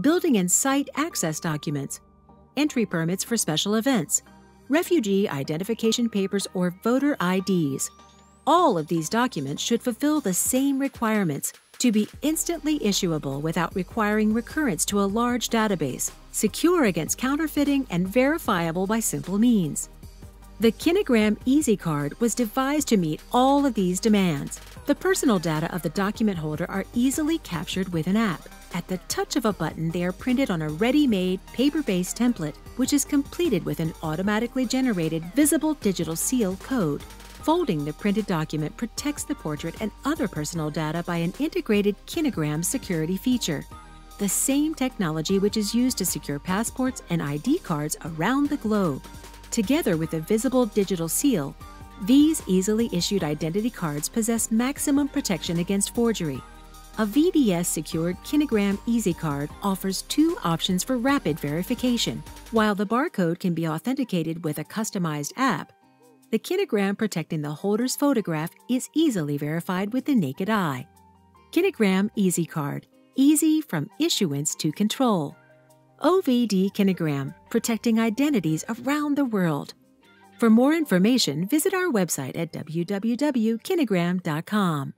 building and site access documents, entry permits for special events, refugee identification papers, or voter IDs. All of these documents should fulfill the same requirements to be instantly issuable without requiring recurrence to a large database, secure against counterfeiting, and verifiable by simple means. The Kinegram Easy Card was devised to meet all of these demands. The personal data of the document holder are easily captured with an app. At the touch of a button, they are printed on a ready made, paper based template, which is completed with an automatically generated visible digital seal code. Folding the printed document protects the portrait and other personal data by an integrated Kinegram security feature, the same technology which is used to secure passports and ID cards around the globe. Together with a visible digital seal, these easily issued identity cards possess maximum protection against forgery. A VDS secured Kinegram Easy Card offers two options for rapid verification. While the barcode can be authenticated with a customized app, the Kinegram protecting the holder's photograph is easily verified with the naked eye. Kinegram Easy Card, easy from issuance to control. OVD Kinegram, protecting identities around the world. For more information, visit our website at www.kinegram.com.